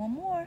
One more.